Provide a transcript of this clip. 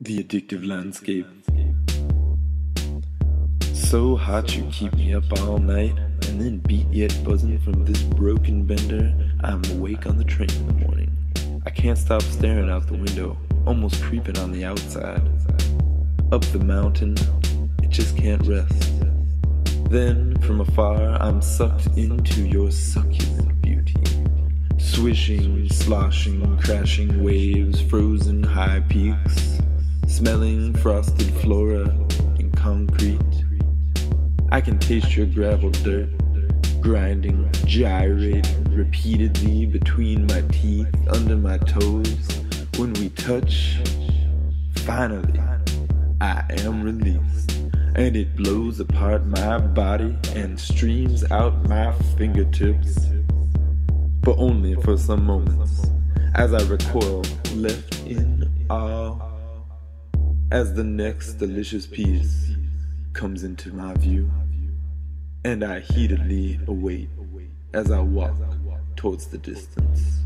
The addictive landscape. So hot you keep me up all night, and then beat yet buzzing from this broken bender. I'm awake on the train in the morning. I can't stop staring out the window, almost creeping on the outside. Up the mountain, it just can't rest. Then, from afar, I'm sucked into your succulent beauty. Swishing, sloshing, crashing waves, frozen high peaks smelling frosted flora and concrete. I can taste your gravel dirt, grinding, gyrating repeatedly between my teeth, under my toes. When we touch, finally, I am released, and it blows apart my body and streams out my fingertips, but only for some moments, as I recoil, left in awe as the next delicious piece comes into my view, and I heatedly await as I walk towards the distance.